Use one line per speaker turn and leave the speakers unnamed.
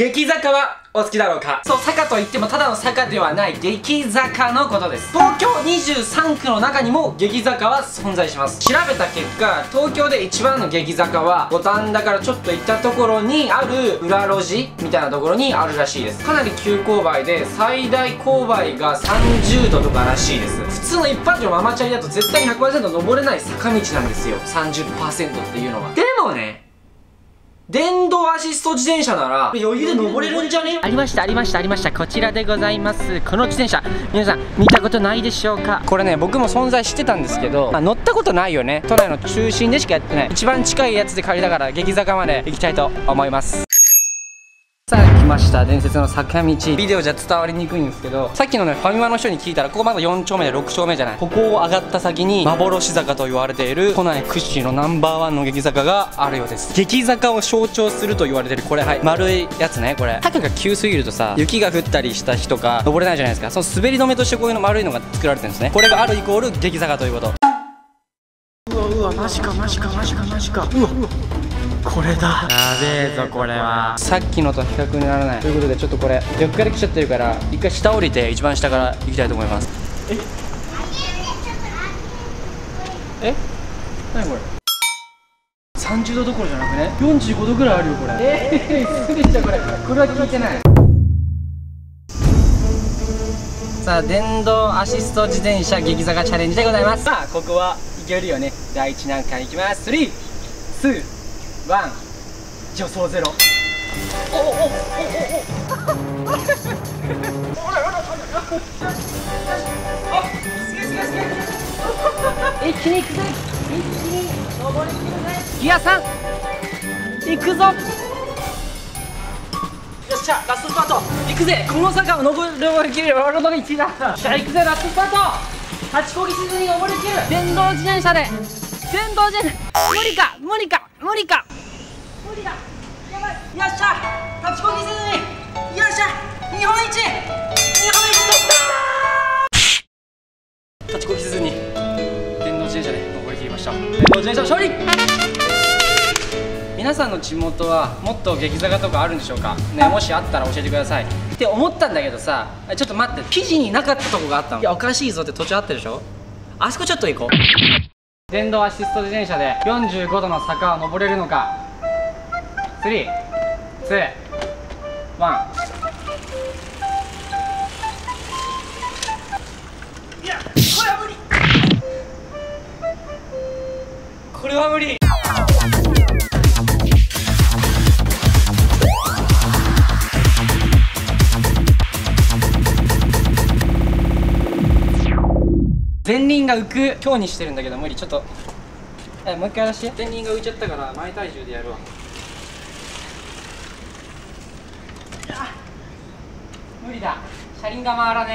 激坂はお好きだろうか？そう坂といってもただの坂ではない激坂のことです。東京23区の中にも激坂は存在します。調べた結果東京で一番の激坂は五反田からちょっと行ったところにある裏路地みたいなところにあるらしいです。かなり急勾配で最大勾配が30度とからしいです。普通の一般人のママチャリだと絶対に100%登れない坂道なんですよ。30%っていうのは。でもね電動アシスト自転車なら余裕で登れるんじゃね？ありましたありましたありました。こちらでございます。この自転車。皆さん見たことないでしょうか？これね僕も存在してたんですけど、まあ、乗ったことないよね。都内の中心でしかやってない。一番近いやつで借りながら激坂まで行きたいと思いますさあ来ました伝説の坂道。ビデオじゃ伝わりにくいんですけどさっきのねファミマの人に聞いたらここまだ4丁目で6丁目じゃない。ここを上がった先に幻坂と言われている都内屈指のナンバーワンの激坂があるようです。激坂を象徴すると言われてるこれはい丸いやつねこれ。坂が急すぎるとさ雪が降ったりした日とか登れないじゃないですか。その滑り止めとしてこういうの丸いのが作られてるんですね。これがあるイコール激坂ということ。うわうわマジかマジかマジかマジか。うわうわ。これだ。やべえぞこれは。さっきのと比較にならない。ということでちょっとこれ横から来ちゃってるから一回下降りて一番下から行きたいと思います。え？え？何これ？30度どころじゃなくね？45度ぐらいあるよこれ。え？ー、すぐじゃこれ。これは聞いてない。さあ電動アシスト自転車激坂チャレンジでございます。さあここはいけるよね。第一難関いきます。3 2 1助走ゼロ。おおおおおおあすげえすげえすげえ一気に行くぜ一気に登りきるぜギア3行くぞよっしゃラストスパート行くぜこの坂を登りきる俺の1位だじゃあ行くぜラストスパート立ちこぎしずに登りきる電動自転車で電動自転車無理か無理か無理か無理だ。やばい。よっしゃ。立ちこぎせずに。よっしゃ。日本一。日本一取った立ちこぎせずに。電動自転車で登り切りました。電動自転車勝利。皆さんの地元はもっと激坂とかあるんでしょうか？ねもしあったら教えてください。って思ったんだけどさちょっと待って。記事になかったとこがあったの。いやおかしいぞって途中あったでしょ。あそこちょっと行こう。電動アシスト自転車で45度の坂を登れるのか3、2、1いや、これは無理。これは無理。前輪が浮く強にしてるんだけど無理。ちょっと。えもう一回やらして。前輪が浮いちゃったから前体重でやるわ。無理だ。車輪が回らね